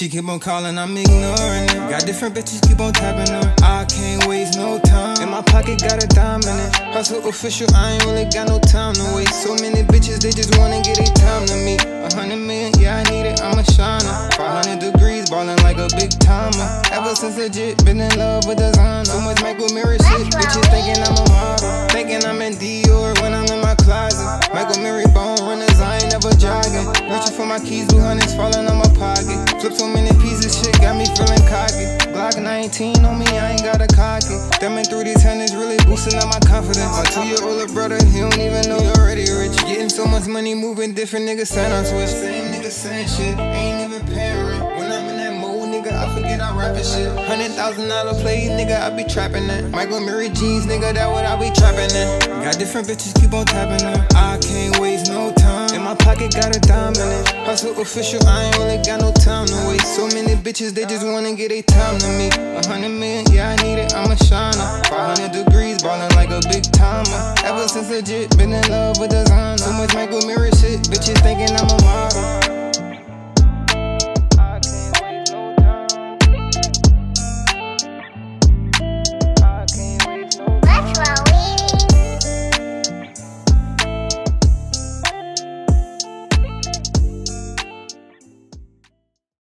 She keep on calling, I'm ignoring it. Got different bitches, keep on tapping her. I can't waste no time. In my pocket, got a dime in it. Hustle official, I ain't really got no time to waste. So many bitches, they just wanna get their time to me. A hundred million, yeah, I need it, I'm a shiner. 500 degrees, ballin' like a big timer. Ever since legit, been in love with designer. So much Mike Amiri shit, bitches thinking I'm a model. Keys, blue hundreds falling on my pocket. Flip so many pieces, shit got me feeling cocky. Glock 19 on me, I ain't got a cocky. Thumbing through these hundreds, really boosting up my confidence. My two year older brother, he don't even know you're already rich. Getting so much money, moving different niggas, sign on switch. Same niggas saying shit, ain't even paying rent. When I'm in that mode, nigga, I forget I rapping shit. Hundred thousand dollar play, nigga, I be trapping that. Mike Amiri jeans, nigga, that what I be trapping that. Got different bitches, keep on tapping her. I can't waste no time. In my pocket, got a dime Hustle official, I ain't really got no time to waste. So many bitches, they just wanna get their time to me. A hundred million, yeah, I need it, I'm a shiner. 500 degrees, ballin' like a big timer. Ever since legit, been in love with designer. So much Mike Amiri shit, bitches thinking I'm a.